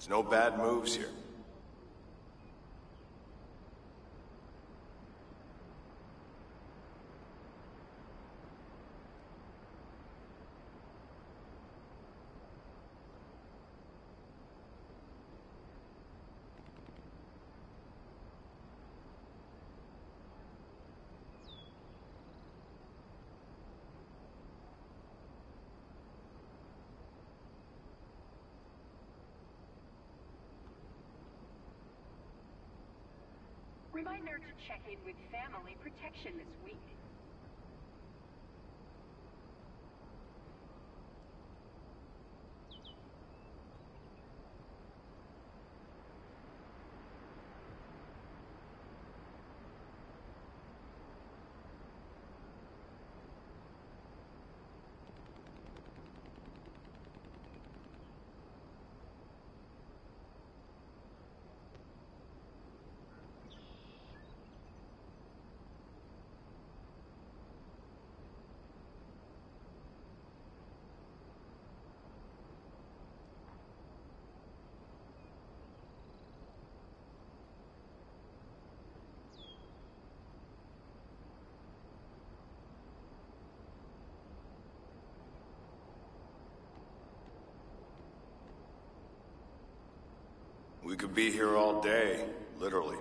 There's no bad moves here. Reminder to check in with family protection this week. We could be here all day, literally.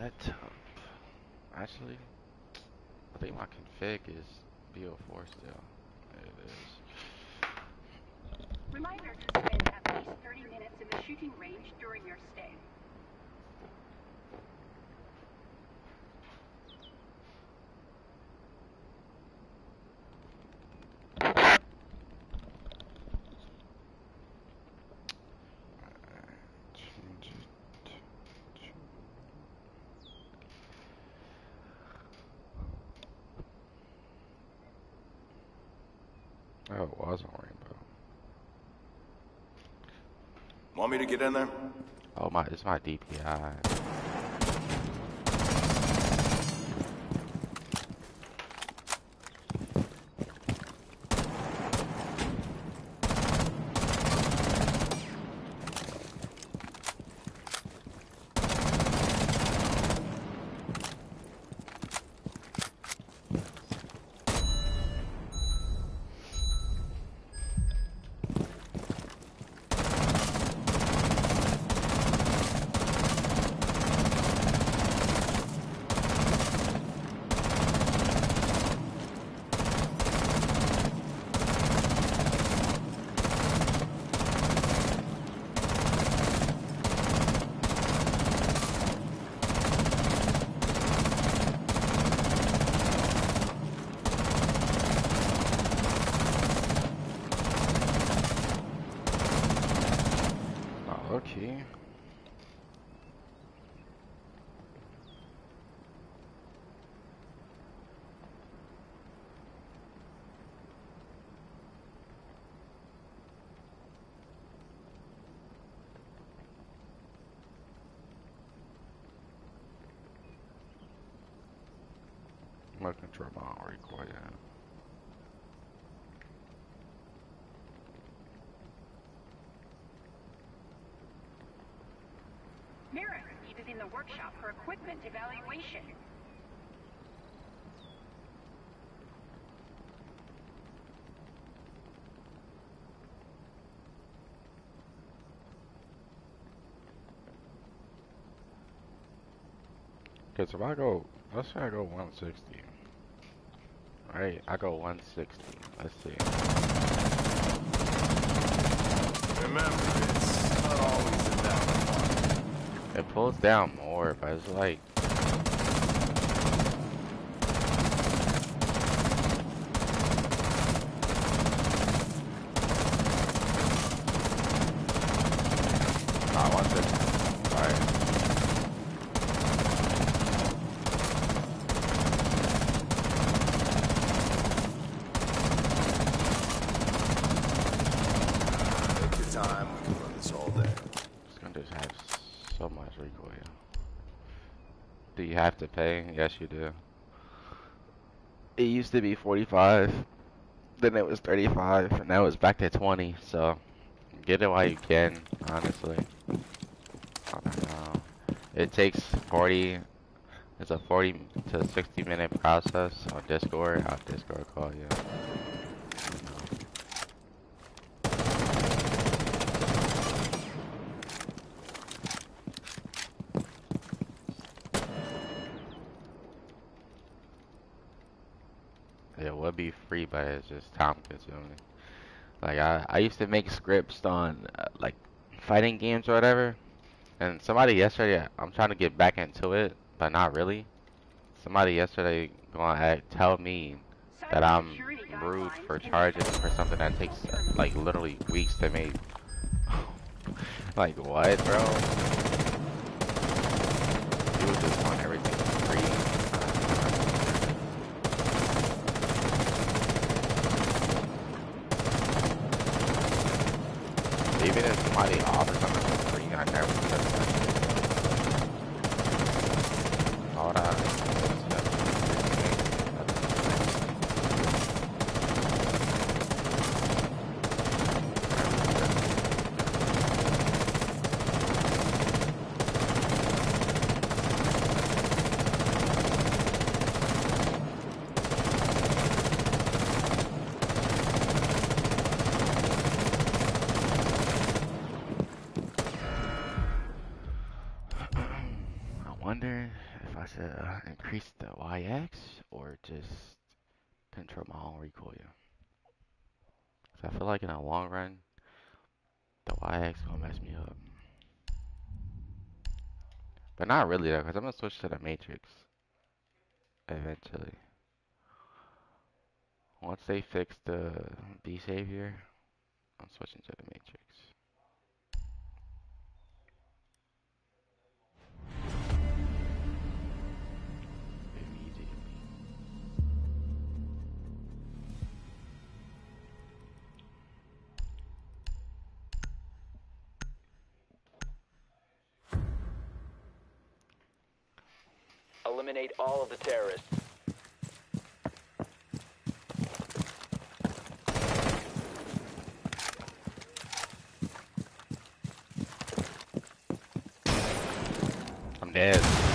Everything is set up. Actually, I think my config is BO4 still. There it is. Reminder to spend at least 30 minutes in the shooting range during your stay. Change it to- Oh, it was on Rainbow. Want me to get in there? Oh my, it's my DPI. Oh, okay. Remote control not required. Mirror needed in the workshop for equipment evaluation. Cause if I go, let's say I go 160. Right, I go 160. Let's see. Remember, it's not always about fun. It pulls down more, but it's like Ah, one second. Alright. Take your time. We can run this all day. This gun just has so much recoil. Do you have to pay? Yes, you do. It used to be 45, then it was 35, and now it's back to 20, so get it while you can, honestly. It takes 40, it's a 40 to 60 minute process on Discord. I'll Discord call you. It would be free, but it's just time consuming. Like I, I used to make scripts on uh, like fighting games or whatever, and somebody yesterday, I'm trying to get back into it, but not really. Somebody yesterday gonna tell me that I'm rude for charging for something that takes like literally weeks to make. like what, bro? You just want everything free. Even if somebody offers something for free, I never do that. Hold on. I wonder if I should uh, increase the YX or just control my own recoil. 'Cause I feel like in the long run, the YX gonna mess me up. But not really though, because I'm gonna switch to the Matrix eventually. Once they fix the behavior, I'm switching to the Matrix. All of the terrorists. I'm dead.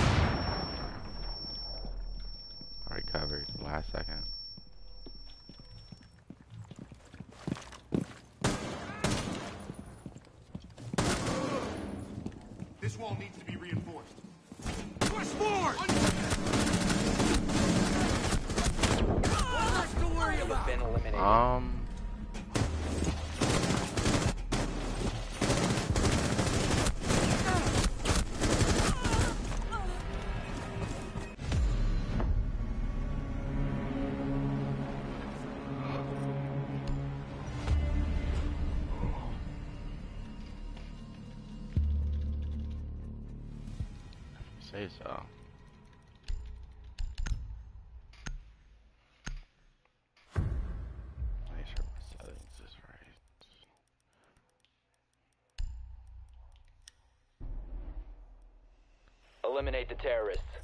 Say so. Eliminate the terrorists.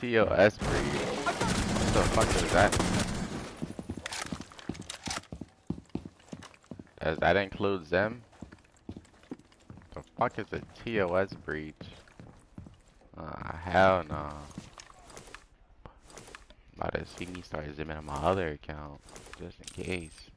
TOS breach. What the fuck is that? Does that include them? The fuck is a TOS breach? Uh, hell no. About to see me start zipping on my other account, just in case.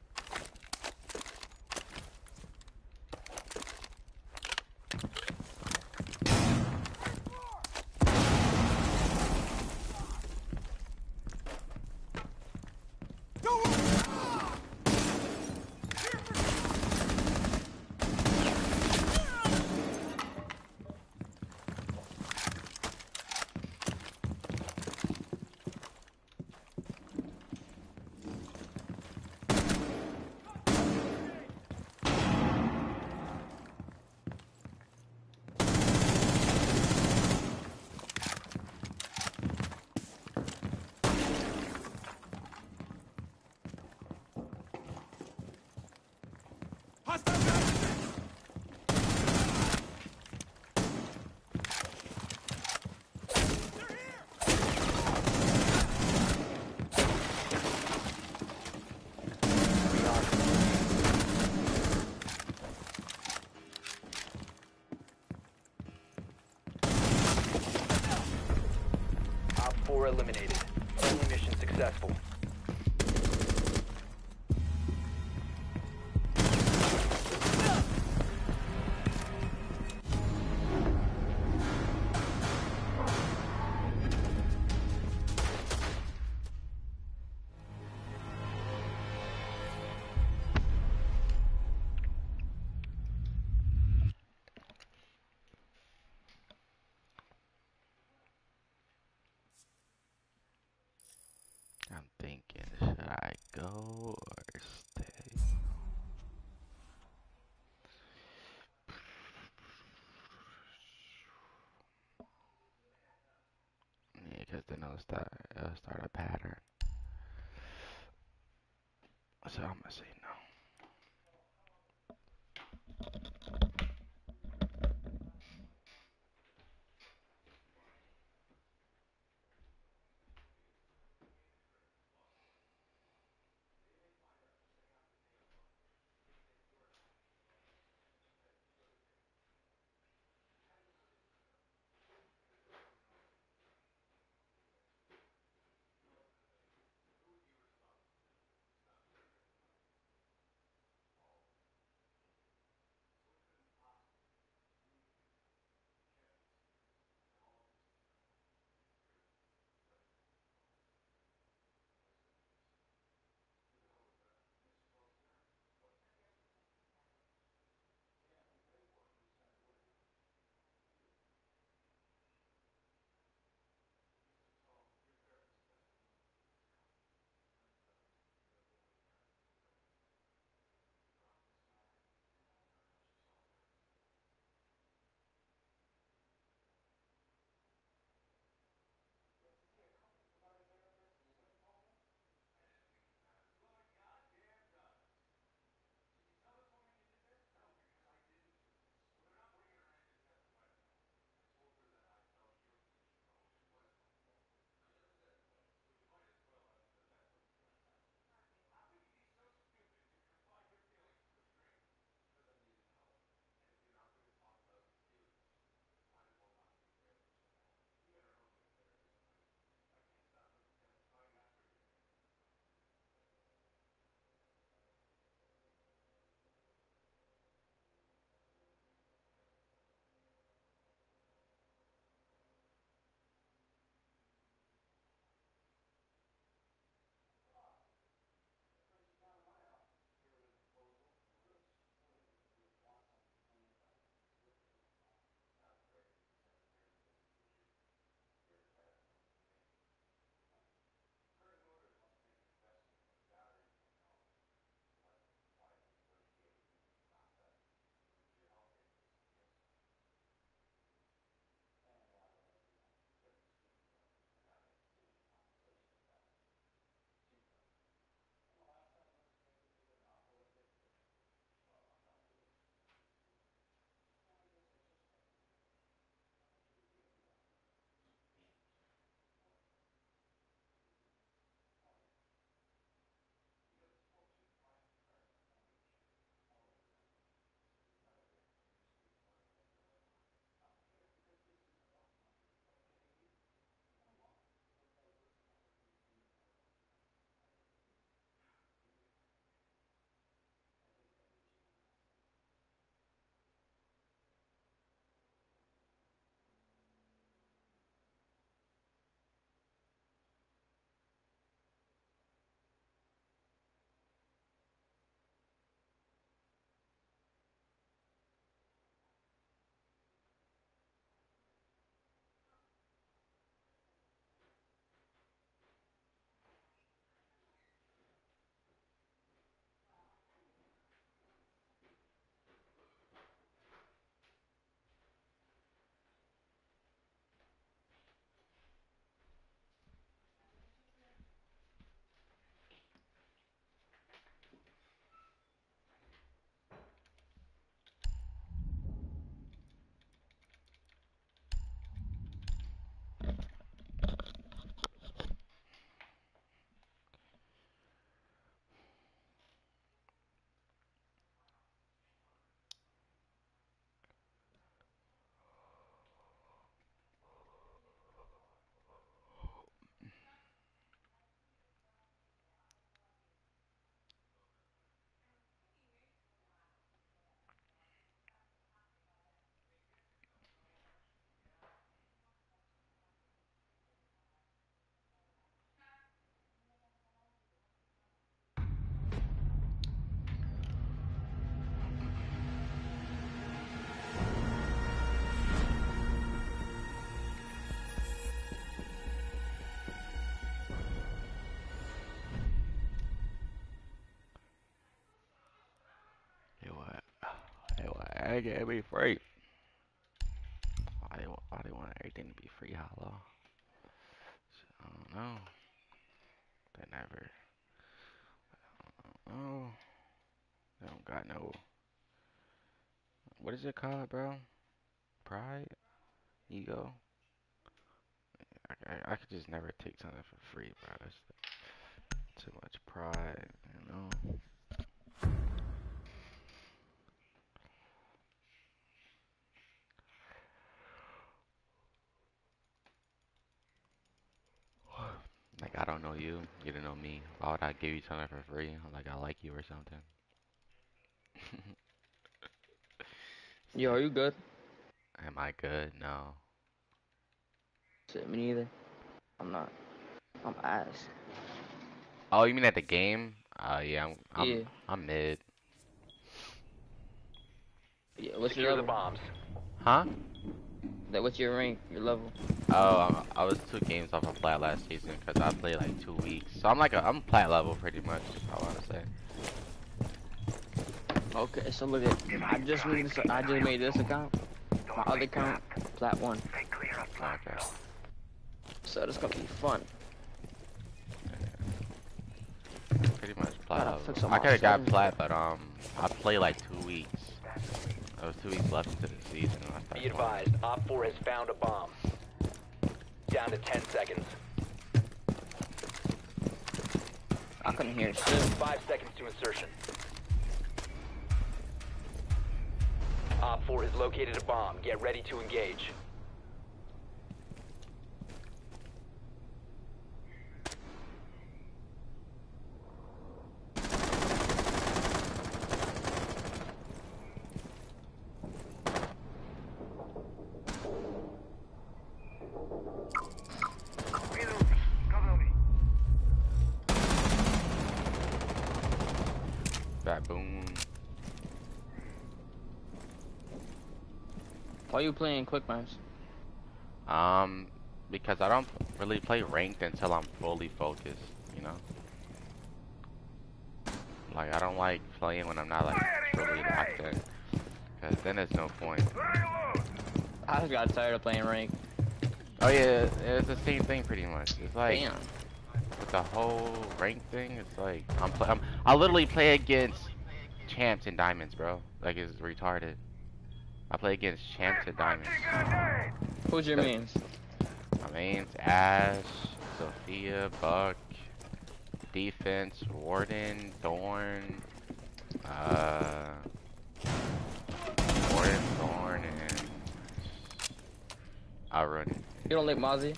Hostile down. 4 eliminated. Friendly mission successful. Then it'll start, it'll start a pattern. So I'm gonna say They gave me free. Why why they want everything to be free, hollow? I don't know. They never. Oh, they don't got no. What is it called, bro? Pride, ego. I, I, I could just never take something for free, bro. That's too much pride, you know. Like I don't know you, you don't know me. Why would I give you something for free? Like I like you or something. Yo, are you good? Am I good? No. Shit, me neither. I'm not. I'm ass. Oh, you mean at the game? Uh, yeah, I'm, I'm, Yeah. I'm mid. Yeah, what's Secure your the bombs. Huh? That what's your rank? Your level? Oh, I'm, I was two games off of plat last season because I played like two weeks. So I'm like a, I'm plat level pretty much. I want to say. Okay, so look at. I just made this. I just made this account. My other account, plat one. Okay. So this gonna be fun. Pretty much plat level. I could have got plat, but um, I played like two weeks. There was two weeks left into the season. I Be advised, Op 4 has found a bomb. Down to 10 seconds. I couldn't hear shit. 5 seconds to insertion. Op 4 has located a bomb. Get ready to engage. Why you playing quick match? Um, because I don't really play ranked until I'm fully focused, you know? Like, I don't like playing when I'm not, like, truly locked in. Because then there's no point. I just got tired of playing ranked. Oh, yeah, it's the same thing pretty much. It's like, Damn. with the whole rank thing, it's like, I'm, I'm I literally play against champs and diamonds, bro. Like, it's retarded. I play against and diamonds. Who's your mains? My mains, Ash, Zofia, Buck, defense, Warden, Thorn, uh, Warden, Thorn, and I'll run it. You don't like Mozzie?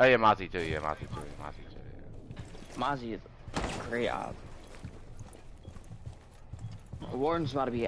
Oh yeah, Mozzie too, yeah, Mozzie too, Mozzie too. Mozzie is great op. Warden's about to be